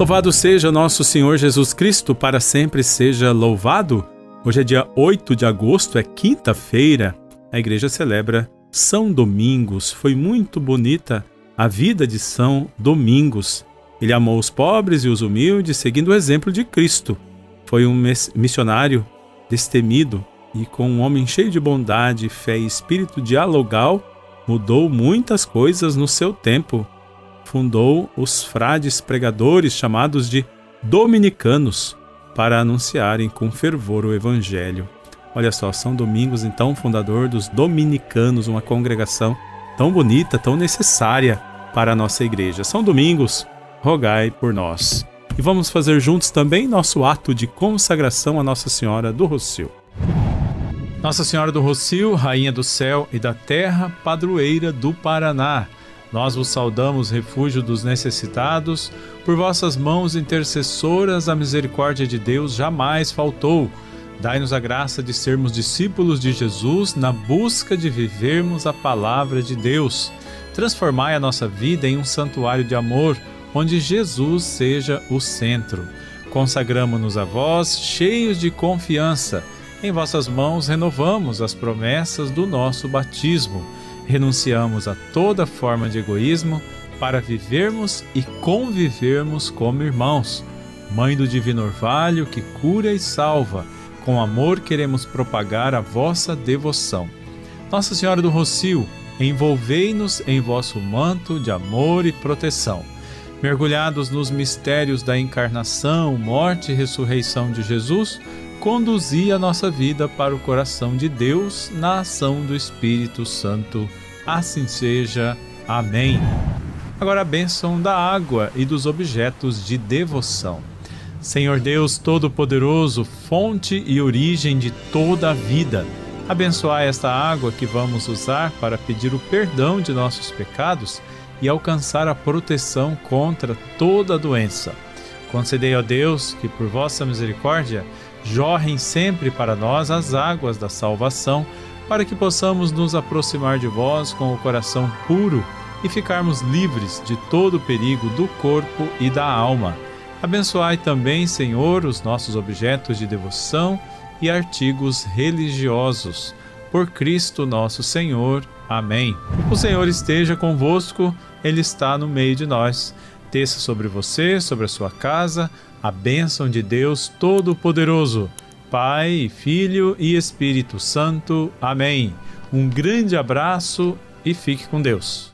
Louvado seja nosso Senhor Jesus Cristo, para sempre seja louvado. Hoje é dia 8 de agosto, é quinta-feira. A igreja celebra São Domingos. Foi muito bonita a vida de São Domingos. Ele amou os pobres e os humildes, seguindo o exemplo de Cristo. Foi um missionário destemido e com um homem cheio de bondade, fé e espírito dialogal, mudou muitas coisas no seu tempo fundou os frades pregadores chamados de dominicanos para anunciarem com fervor o evangelho. Olha só, São Domingos, então, fundador dos dominicanos, uma congregação tão bonita, tão necessária para a nossa igreja. São Domingos, rogai por nós. E vamos fazer juntos também nosso ato de consagração a Nossa Senhora do Rocio. Nossa Senhora do Rocio, Rainha do céu e da terra, padroeira do Paraná nós vos saudamos, refúgio dos necessitados, por vossas mãos intercessoras a misericórdia de Deus jamais faltou. Dai-nos a graça de sermos discípulos de Jesus na busca de vivermos a palavra de Deus. Transformai a nossa vida em um santuário de amor, onde Jesus seja o centro. Consagramos-nos a vós, cheios de confiança. Em vossas mãos renovamos as promessas do nosso batismo renunciamos a toda forma de egoísmo para vivermos e convivermos como irmãos. Mãe do Divino Orvalho que cura e salva, com amor queremos propagar a vossa devoção. Nossa Senhora do Rocio, envolvei-nos em vosso manto de amor e proteção. Mergulhados nos mistérios da encarnação, morte e ressurreição de Jesus, conduzir a nossa vida para o coração de Deus na ação do Espírito Santo. Assim seja. Amém. Agora a bênção da água e dos objetos de devoção. Senhor Deus Todo-Poderoso, fonte e origem de toda a vida, abençoai esta água que vamos usar para pedir o perdão de nossos pecados e alcançar a proteção contra toda doença. Concedei a Deus que, por vossa misericórdia, jorrem sempre para nós as águas da salvação, para que possamos nos aproximar de vós com o coração puro e ficarmos livres de todo o perigo do corpo e da alma. Abençoai também, Senhor, os nossos objetos de devoção e artigos religiosos. Por Cristo nosso Senhor. Amém. O Senhor esteja convosco, Ele está no meio de nós. Desça sobre você, sobre a sua casa, a bênção de Deus Todo-Poderoso, Pai, Filho e Espírito Santo. Amém. Um grande abraço e fique com Deus.